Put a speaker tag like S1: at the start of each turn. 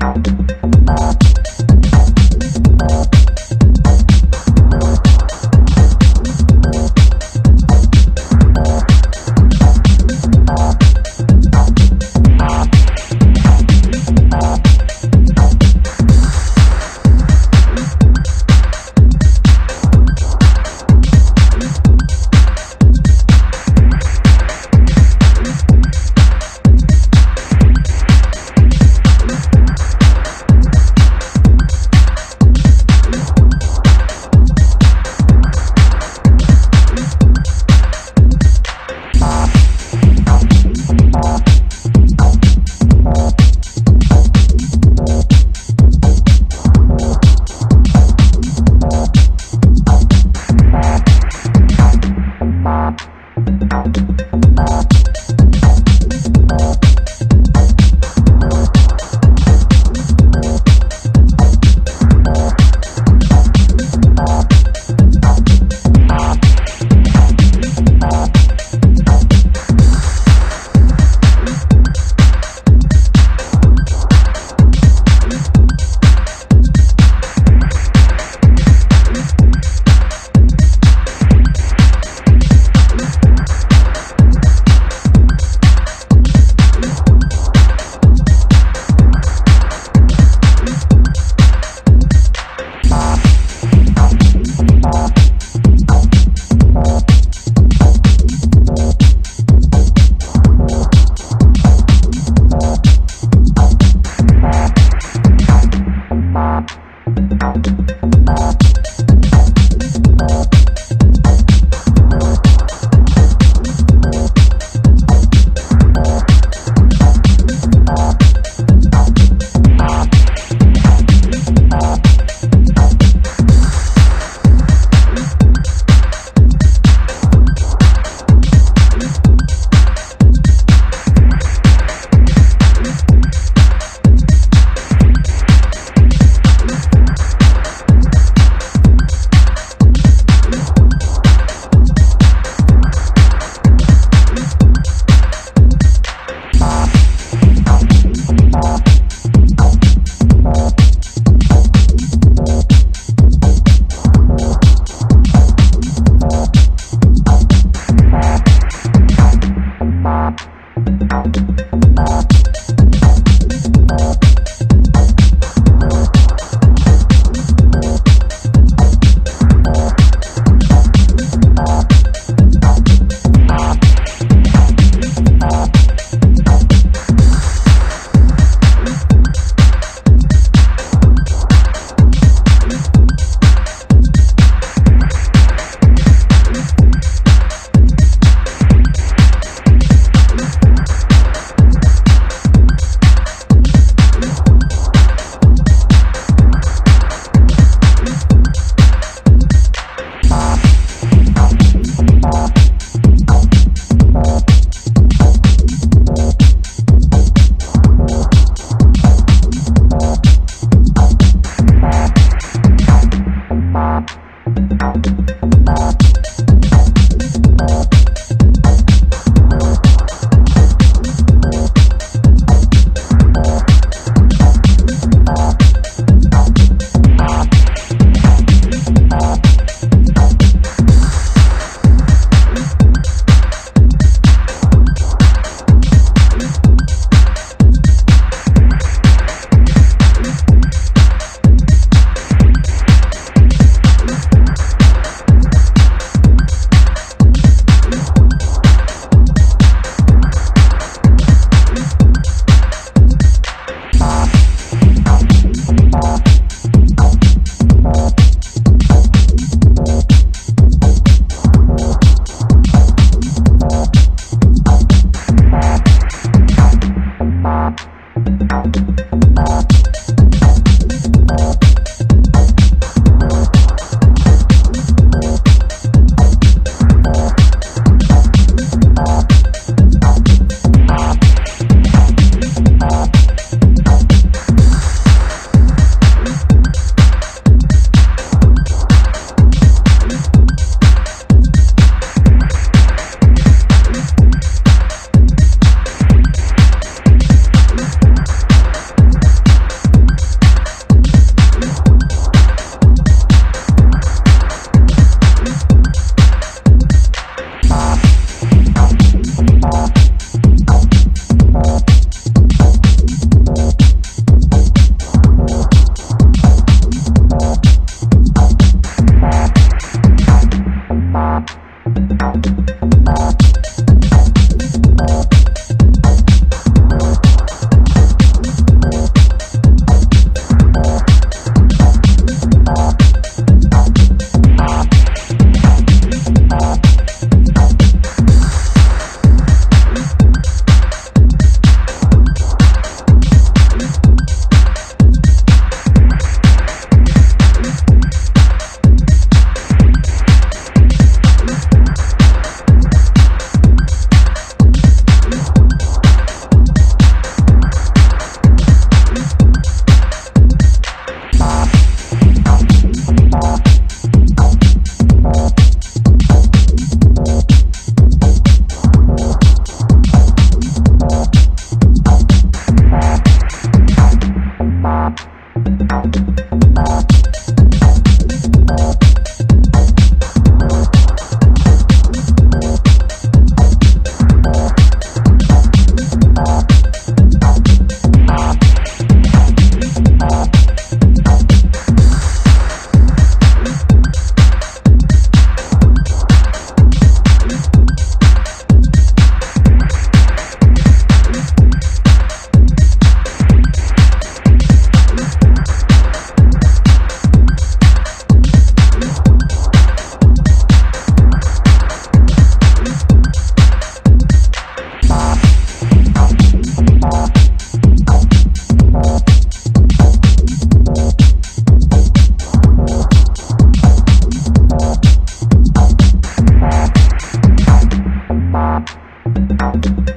S1: Thank out.